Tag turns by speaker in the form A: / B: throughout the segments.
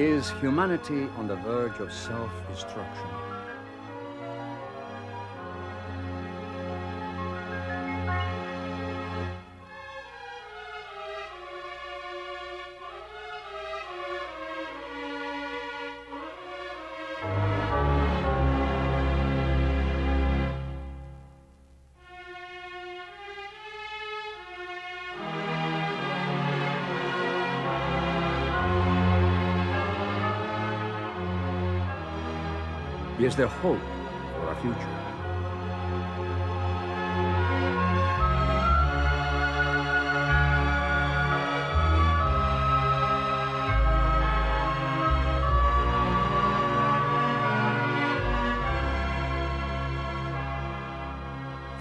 A: Is humanity on the verge of self-destruction? Is there hope for our future?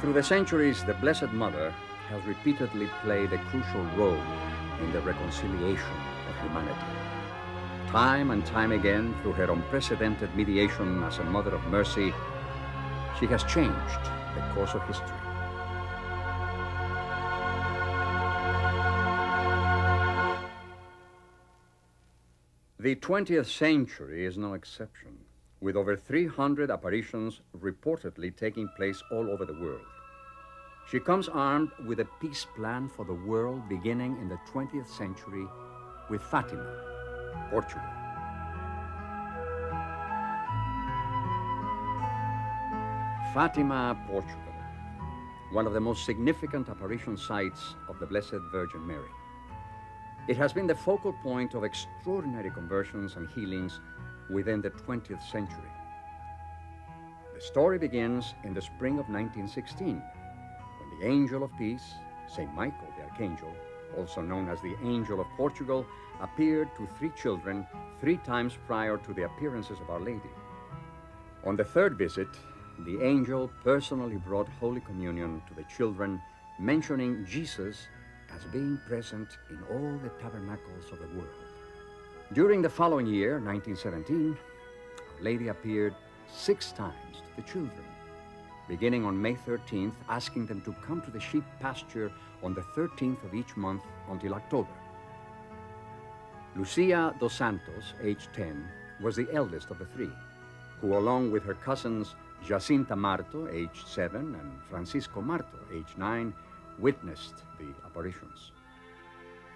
A: Through the centuries, the Blessed Mother has repeatedly played a crucial role in the reconciliation of humanity. Time and time again, through her unprecedented mediation as a Mother of Mercy, she has changed the course of history. The 20th century is no exception, with over 300 apparitions reportedly taking place all over the world. She comes armed with a peace plan for the world beginning in the 20th century with Fatima, Portugal. Fatima, Portugal, one of the most significant apparition sites of the Blessed Virgin Mary. It has been the focal point of extraordinary conversions and healings within the 20th century. The story begins in the spring of 1916, when the Angel of Peace, St. Michael the Archangel, also known as the Angel of Portugal, appeared to three children three times prior to the appearances of Our Lady. On the third visit, the angel personally brought Holy Communion to the children, mentioning Jesus as being present in all the tabernacles of the world. During the following year, 1917, Our Lady appeared six times to the children, beginning on May 13th, asking them to come to the sheep pasture on the 13th of each month until October. Lucia dos Santos, aged 10, was the eldest of the three, who, along with her cousins Jacinta Marto, aged 7, and Francisco Marto, aged 9, witnessed the apparitions.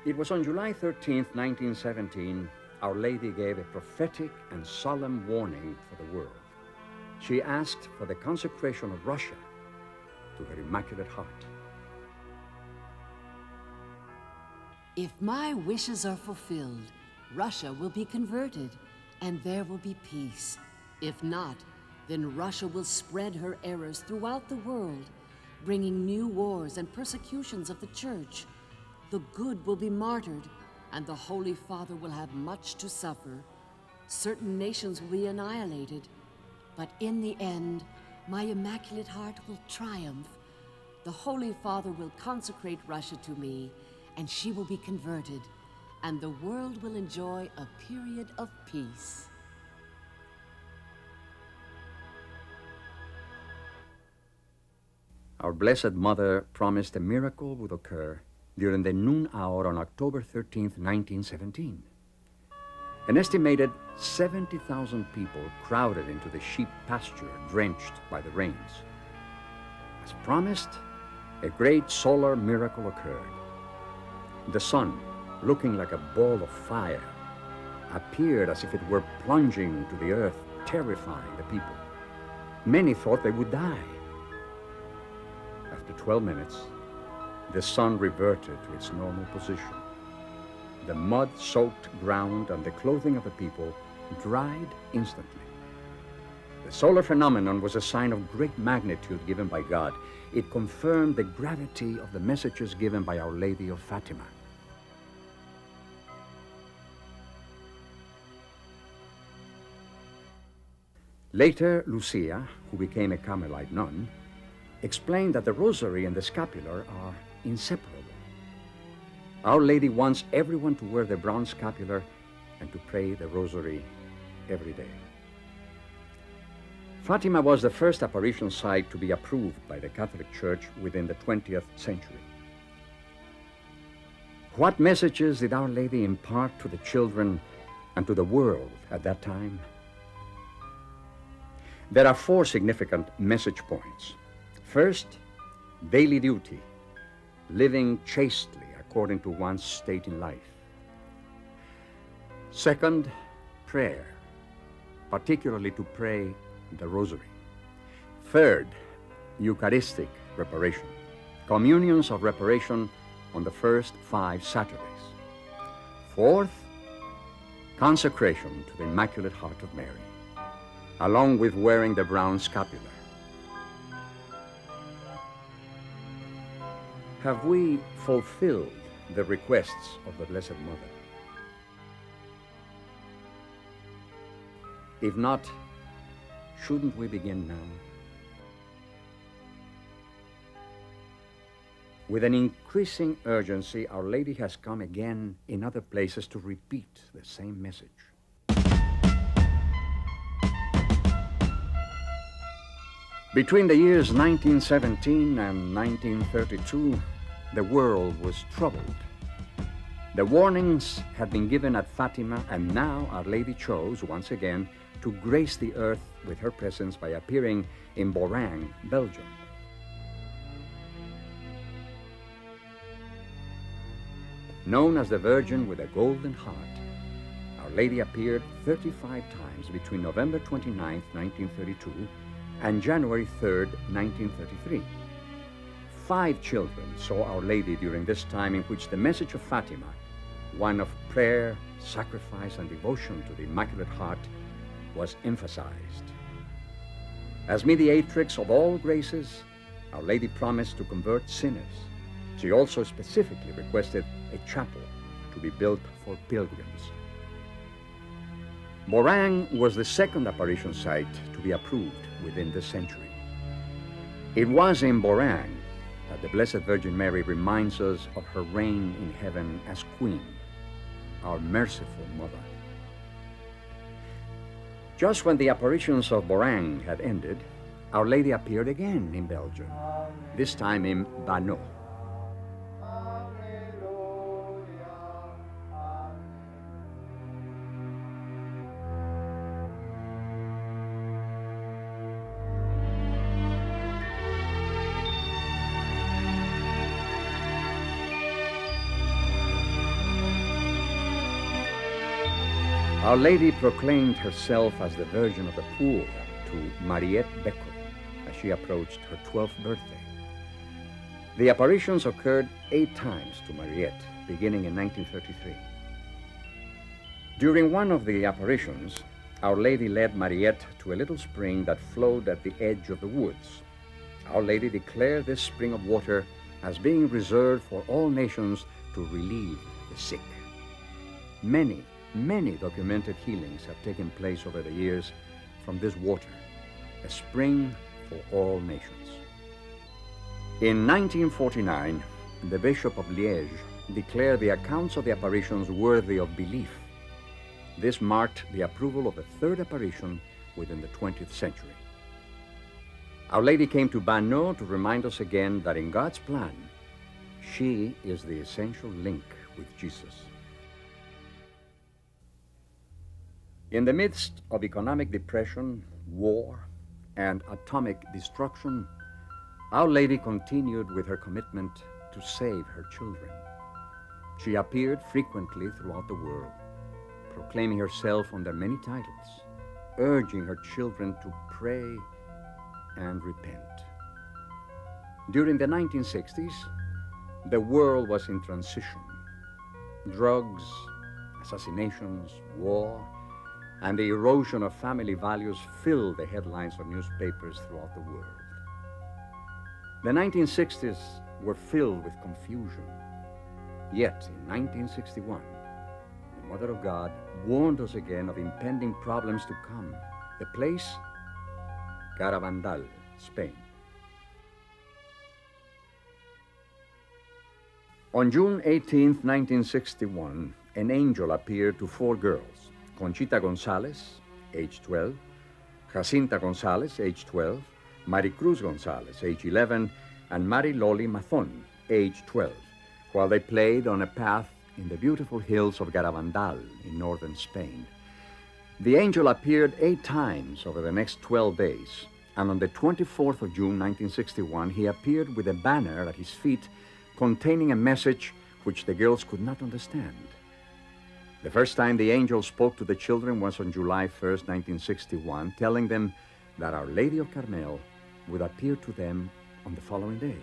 A: It was on July 13, 1917, Our Lady gave a prophetic and solemn warning for the world. She asked for the consecration of Russia to her Immaculate Heart.
B: If my wishes are fulfilled, Russia will be converted, and there will be peace. If not, then Russia will spread her errors throughout the world, bringing new wars and persecutions of the Church. The good will be martyred, and the Holy Father will have much to suffer. Certain nations will be annihilated, but in the end, my Immaculate Heart will triumph. The Holy Father will consecrate Russia to me, and she will be converted, and the world will enjoy a period of peace.
A: Our Blessed Mother promised a miracle would occur during the noon hour on October 13, 1917. An estimated 70,000 people crowded into the sheep pasture drenched by the rains. As promised, a great solar miracle occurred. The sun, looking like a ball of fire, appeared as if it were plunging to the earth, terrifying the people. Many thought they would die. After 12 minutes, the sun reverted to its normal position. The mud-soaked ground and the clothing of the people dried instantly. The solar phenomenon was a sign of great magnitude given by God. It confirmed the gravity of the messages given by Our Lady of Fatima. Later, Lucia, who became a Carmelite nun, explained that the rosary and the scapular are inseparable. Our Lady wants everyone to wear the bronze scapular and to pray the rosary every day. Fatima was the first apparition site to be approved by the Catholic Church within the 20th century. What messages did Our Lady impart to the children and to the world at that time? There are four significant message points. First, daily duty, living chastely according to one's state in life. Second, prayer, particularly to pray the rosary. Third, Eucharistic reparation, communions of reparation on the first five Saturdays. Fourth, consecration to the Immaculate Heart of Mary, along with wearing the brown scapular. Have we fulfilled the requests of the Blessed Mother? If not, shouldn't we begin now? With an increasing urgency, Our Lady has come again in other places to repeat the same message. Between the years 1917 and 1932, the world was troubled. The warnings had been given at Fatima, and now Our Lady chose, once again, to grace the earth with her presence by appearing in Beauraing, Belgium. Known as the Virgin with a Golden Heart, Our Lady appeared 35 times between November 29, 1932, and January 3, 1933. Five children saw Our Lady during this time in which the message of Fatima, one of prayer, sacrifice, and devotion to the Immaculate Heart, was emphasized. As mediatrix of all graces, Our Lady promised to convert sinners. She also specifically requested a chapel to be built for pilgrims. Beauraing was the second apparition site to be approved within this century. It was in Beauraing that the Blessed Virgin Mary reminds us of her reign in heaven as Queen, our merciful Mother. Just when the apparitions of Beauraing had ended, Our Lady appeared again in Belgium, this time in Banneux. Our Lady proclaimed herself as the Virgin of the Poor to Mariette Becco as she approached her 12th birthday. The apparitions occurred eight times to Mariette, beginning in 1933. During one of the apparitions, Our Lady led Mariette to a little spring that flowed at the edge of the woods. Our Lady declared this spring of water as being reserved for all nations to relieve the sick. Many Many documented healings have taken place over the years from this water, a spring for all nations. In 1949, the Bishop of Liège declared the accounts of the apparitions worthy of belief. This marked the approval of the third apparition within the 20th century. Our Lady came to Banneux to remind us again that in God's plan, she is the essential link with Jesus. In the midst of economic depression, war, and atomic destruction, Our Lady continued with her commitment to save her children. She appeared frequently throughout the world, proclaiming herself under many titles, urging her children to pray and repent. During the 1960s, the world was in transition. Drugs, assassinations, war, and the erosion of family values filled the headlines of newspapers throughout the world. The 1960s were filled with confusion. Yet, in 1961, the Mother of God warned us again of impending problems to come. The place? Garabandal, Spain. On June 18, 1961, an angel appeared to four girls Conchita Gonzalez, age 12, Jacinta Gonzalez, age 12, Maricruz Gonzalez, age 11, and Mary Loli Mathon, age 12, while they played on a path in the beautiful hills of Garabandal in northern Spain. The angel appeared eight times over the next 12 days, and on the 24th of June 1961, he appeared with a banner at his feet containing a message which the girls could not understand. The first time the angel spoke to the children was on July 1st, 1961, telling them that Our Lady of Carmel would appear to them on the following day.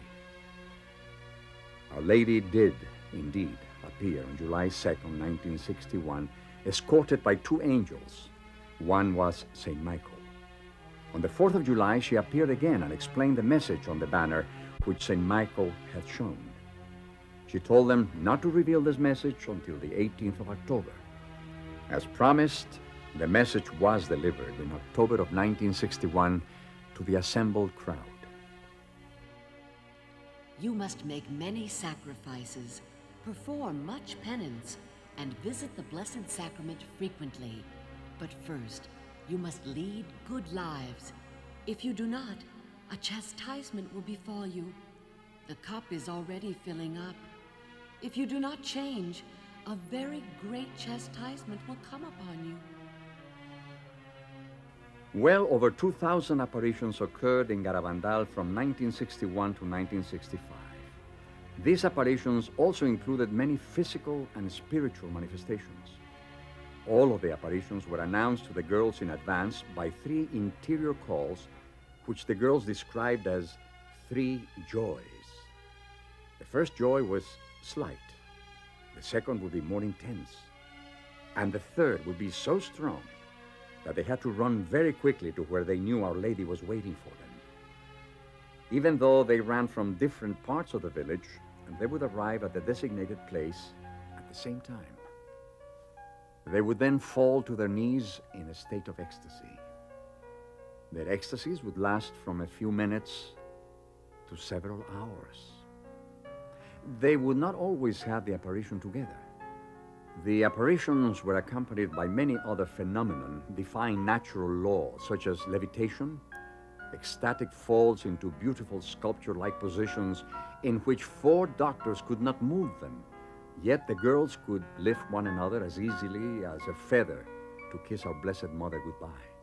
A: Our Lady did indeed appear on July 2nd, 1961, escorted by two angels. One was St. Michael. On the 4th of July, she appeared again and explained the message on the banner which St. Michael had shown. She told them not to reveal this message until the 18th of October. As promised, the message was delivered in October of 1961 to the assembled crowd.
B: You must make many sacrifices, perform much penance, and visit the Blessed Sacrament frequently. But first, you must lead good lives. If you do not, a chastisement will befall you. The cup is already filling up. If you do not change, a very great chastisement will come upon you.
A: Well over 2,000 apparitions occurred in Garabandal from 1961 to 1965. These apparitions also included many physical and spiritual manifestations. All of the apparitions were announced to the girls in advance by three interior calls, which the girls described as three joys. The first joy was slight, the second would be more intense, and the third would be so strong that they had to run very quickly to where they knew Our Lady was waiting for them. Even though they ran from different parts of the village, and they would arrive at the designated place at the same time. They would then fall to their knees in a state of ecstasy. Their ecstasies would last from a few minutes to several hours. They would not always have the apparition together. The apparitions were accompanied by many other phenomena defying natural law, such as levitation, ecstatic falls into beautiful sculpture-like positions in which four doctors could not move them, yet the girls could lift one another as easily as a feather to kiss our Blessed Mother goodbye.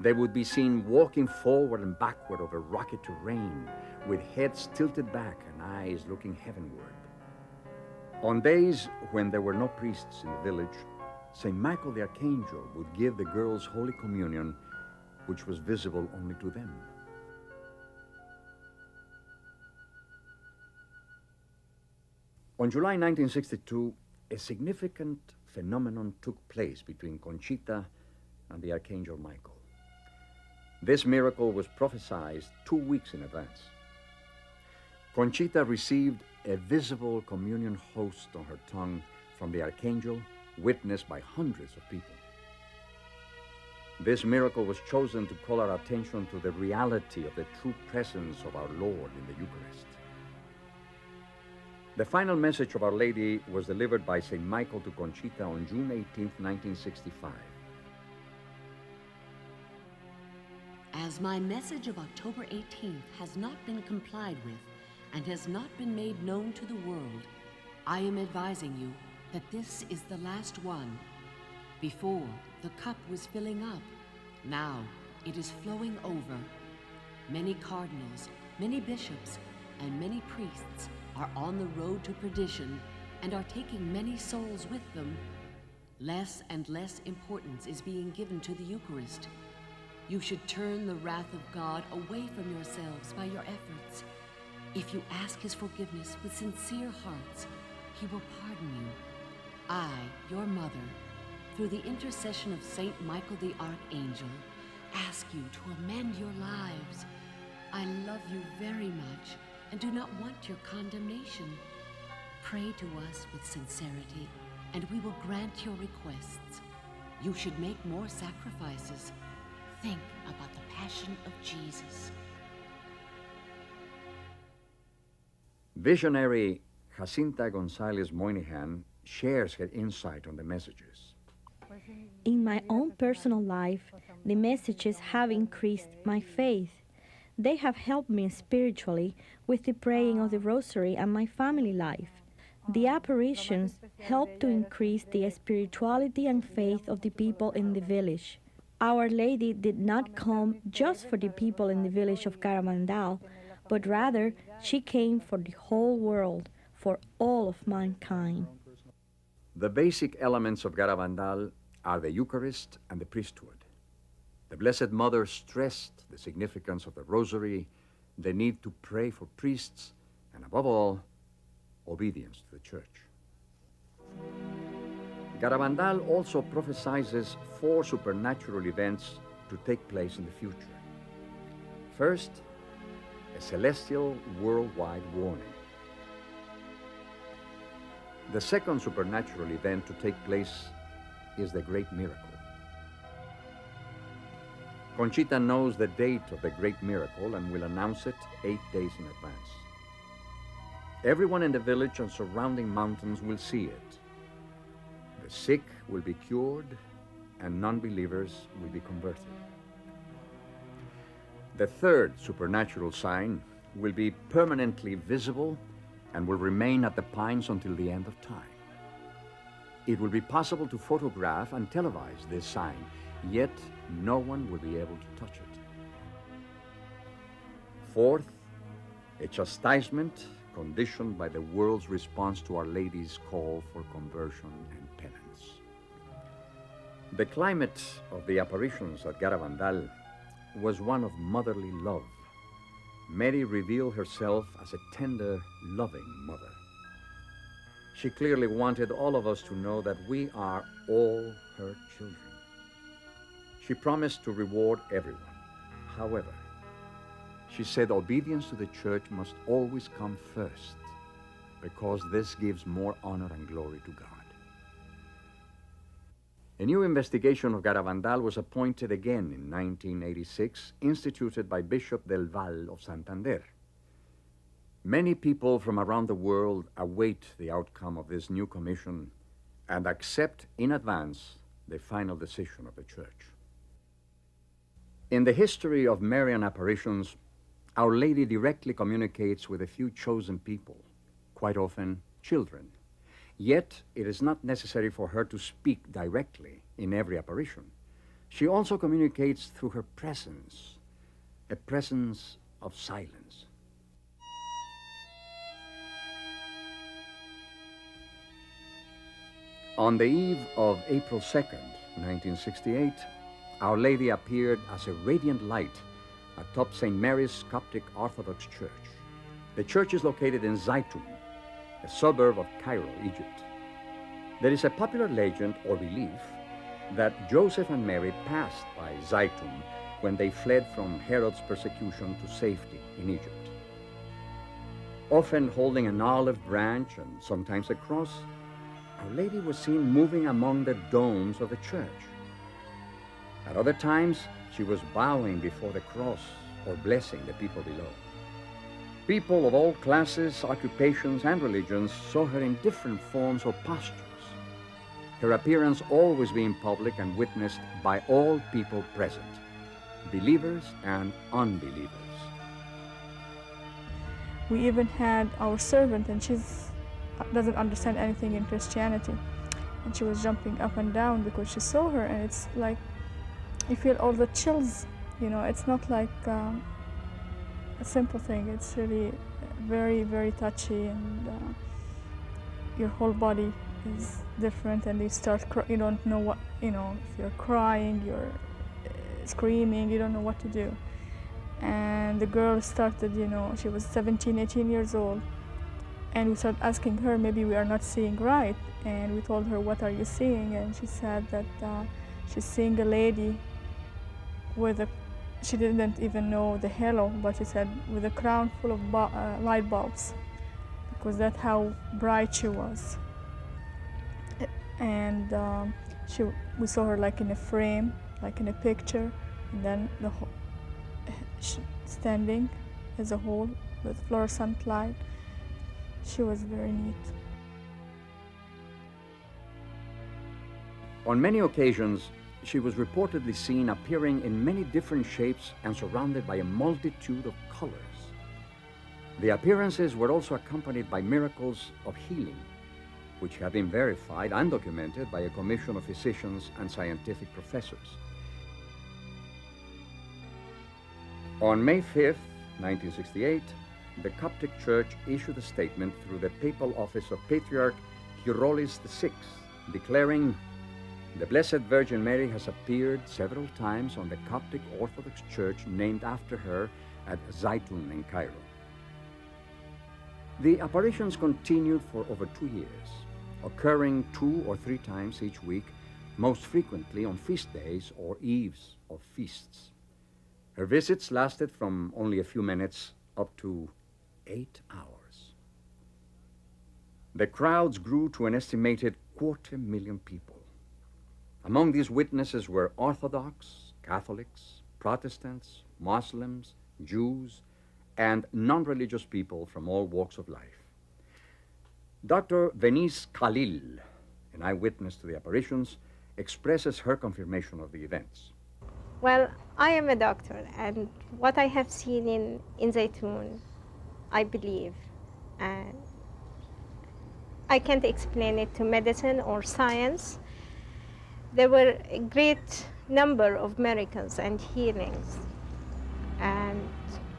A: They would be seen walking forward and backward over rocky terrain, with heads tilted back and eyes looking heavenward. On days when there were no priests in the village, St. Michael the Archangel would give the girls Holy Communion, which was visible only to them. On July 1962, a significant phenomenon took place between Conchita and the Archangel Michael. This miracle was prophesied two weeks in advance. Conchita received a visible communion host on her tongue from the archangel, witnessed by hundreds of people. This miracle was chosen to call our attention to the reality of the true presence of our Lord in the Eucharist. The final message of Our Lady was delivered by St. Michael to Conchita on June 18, 1965.
B: As my message of October 18th has not been complied with and has not been made known to the world, I am advising you that this is the last one. Before, the cup was filling up. Now, it is flowing over. Many cardinals, many bishops, and many priests are on the road to perdition and are taking many souls with them. Less and less importance is being given to the Eucharist. You should turn the wrath of God away from yourselves by your efforts. If you ask his forgiveness with sincere hearts, he will pardon you. I, your mother, through the intercession of Saint Michael the Archangel, ask you to amend your lives. I love you very much and do not want your condemnation. Pray to us with sincerity, and we will grant your requests. You should make more sacrifices. Think about the passion of Jesus.
A: Visionary Jacinta Gonzalez Moynihan shares her insight on the messages.
C: In my own personal life, the messages have increased my faith. They have helped me spiritually with the praying of the Rosary and my family life. The apparitions help to increase the spirituality and faith of the people in the village. Our Lady did not come just for the people in the village of Garabandal, but rather she came for the whole world, for all of mankind.
A: The basic elements of Garabandal are the Eucharist and the priesthood. The Blessed Mother stressed the significance of the Rosary, the need to pray for priests, and above all, obedience to the Church. Garabandal also prophesizes four supernatural events to take place in the future. First, a celestial worldwide warning. The second supernatural event to take place is the great miracle. Conchita knows the date of the great miracle and will announce it eight days in advance. Everyone in the village and surrounding mountains will see it. The sick will be cured and non believers will be converted. The third supernatural sign will be permanently visible and will remain at the pines until the end of time. It will be possible to photograph and televise this sign, yet no one will be able to touch it. Fourth, a chastisement conditioned by the world's response to Our Lady's call for conversion and. The climate of the apparitions at Garabandal was one of motherly love. Mary revealed herself as a tender, loving mother. She clearly wanted all of us to know that we are all her children. She promised to reward everyone. However, she said obedience to the church must always come first because this gives more honor and glory to God. A new investigation of Garabandal was appointed again in 1986, instituted by Bishop Del Val of Santander. Many people from around the world await the outcome of this new commission and accept in advance the final decision of the Church. In the history of Marian apparitions, Our Lady directly communicates with a few chosen people, quite often children. Yet, it is not necessary for her to speak directly in every apparition. She also communicates through her presence, a presence of silence. On the eve of April 2nd, 1968, Our Lady appeared as a radiant light atop St. Mary's Coptic Orthodox Church. The church is located in Zaytun, a suburb of Cairo, Egypt. There is a popular legend or belief that Joseph and Mary passed by Zaytun when they fled from Herod's persecution to safety in Egypt. Often holding an olive branch and sometimes a cross, Our Lady was seen moving among the domes of the church. At other times, she was bowing before the cross or blessing the people below. People of all classes, occupations, and religions saw her in different forms or postures. Her appearance always being public and witnessed by all people present, believers and unbelievers.
D: We even had our servant, and she doesn't understand anything in Christianity. And she was jumping up and down because she saw her, and it's like you feel all the chills. You know, it's not like um, a simple thing. It's really very, very touchy, and uh, your whole body is different, and you start. Cry- you don't know what you know. If you're crying, you're uh, screaming. You don't know what to do. And the girl started. You know, she was 17, 18 years old, and we started asking her. Maybe we are not seeing right. And we told her, "What are you seeing?" And she said that uh, she's seeing a lady with a she didn't even know the halo, but she said with a crown full of bu- uh, light bulbs, because that's how bright she was. And um, she, we saw her like in a frame, like in a picture, and then the standing as a whole with fluorescent light. She was very neat.
A: On many occasions, she was reportedly seen appearing in many different shapes and surrounded by a multitude of colors. The appearances were also accompanied by miracles of healing which have been verified and documented by a commission of physicians and scientific professors. On May 5th, 1968, the Coptic Church issued a statement through the papal office of Patriarch Kyrillos VI, declaring the Blessed Virgin Mary has appeared several times on the Coptic Orthodox Church named after her at Zaytun in Cairo. The apparitions continued for over two years, occurring two or three times each week, most frequently on feast days or eves of feasts. Her visits lasted from only a few minutes up to eight hours. The crowds grew to an estimated quarter million people. Among these witnesses were Orthodox, Catholics, Protestants, Muslims, Jews, and non religious people from all walks of life. Dr. Venice Khalil, an eyewitness to the apparitions, expresses her confirmation of the events.
E: Well, I am a doctor, and what I have seen in, in Zaytun, I believe. And I can't explain it to medicine or science. There were a great number of miracles and healings and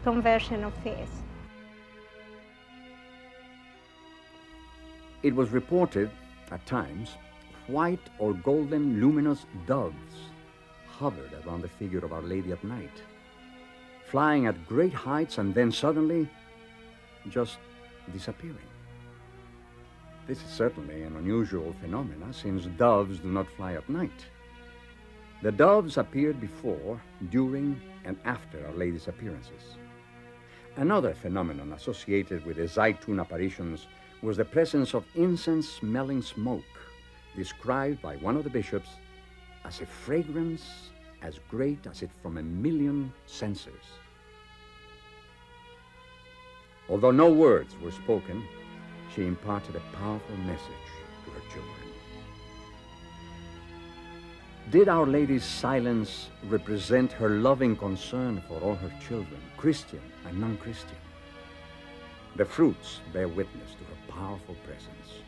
E: conversion of faith.
A: It was reported at times white or golden luminous doves hovered around the figure of Our Lady at night, flying at great heights and then suddenly just disappearing. This is certainly an unusual phenomenon since doves do not fly at night. The doves appeared before, during, and after Our Lady's appearances. Another phenomenon associated with the Zaytun apparitions was the presence of incense smelling smoke, described by one of the bishops as a fragrance as great as it from a million censers. Although no words were spoken, she imparted a powerful message to her children. Did Our Lady's silence represent her loving concern for all her children, Christian and non Christian? The fruits bear witness to her powerful presence.